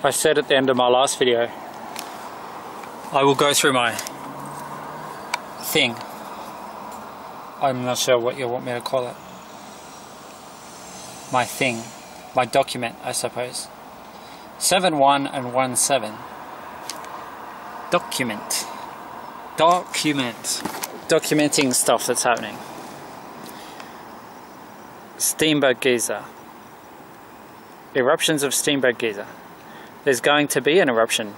I said at the end of my last video, I will go through my thing. I'm not sure what you want me to call it. My thing. My document, I suppose. 7-1 and 1-7. Document. Document. Documenting stuff that's happening. Steamboat Geyser. Eruptions of Steamboat Geyser. There's going to be an eruption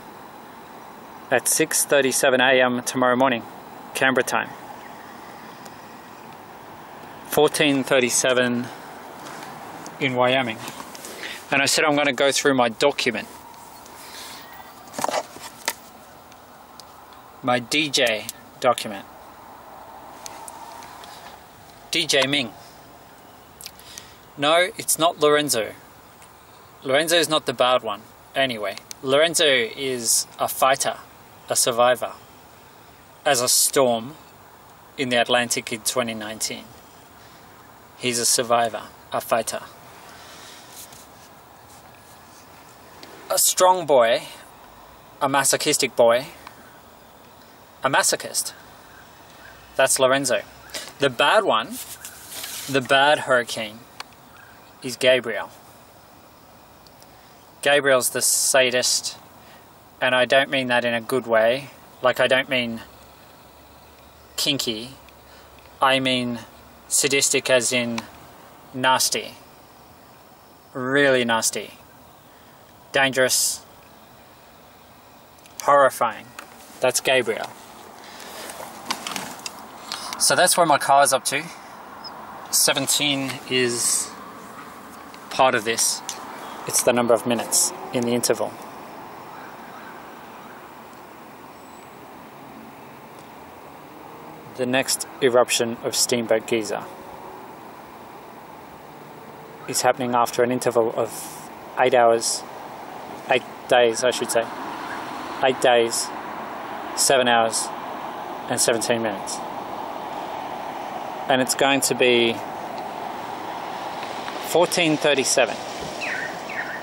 at 6.37 a.m. tomorrow morning, Canberra time. 14.37 in Wyoming. And I said I'm going to go through my document. My DJ document. DJ Ming. No, it's not Lorenzo. Lorenzo is not the bad one. Anyway, Lorenzo is a fighter, a survivor, as a storm in the Atlantic in 2019. He's a survivor, a fighter. A strong boy, a masochistic boy, a masochist. That's Lorenzo. The bad one, the bad hurricane, is Gabrielle. Gabrielle's the sadist, and I don't mean that in a good way. Like, I don't mean kinky. I mean sadistic as in nasty. Really nasty. Dangerous. Horrifying. That's Gabriel. So that's where my car is up to. 17 is part of this. It's the number of minutes in the interval. The next eruption of Steamboat Geyser is happening after an interval of 8 hours, 8 days I should say, 8 days, 7 hours and 17 minutes. And it's going to be 1437.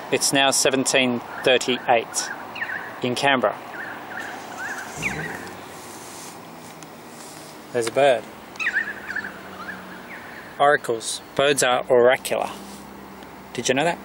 It's now 1738 in Canberra. There's a bird. Oracles. Birds are oracular. Did you know that?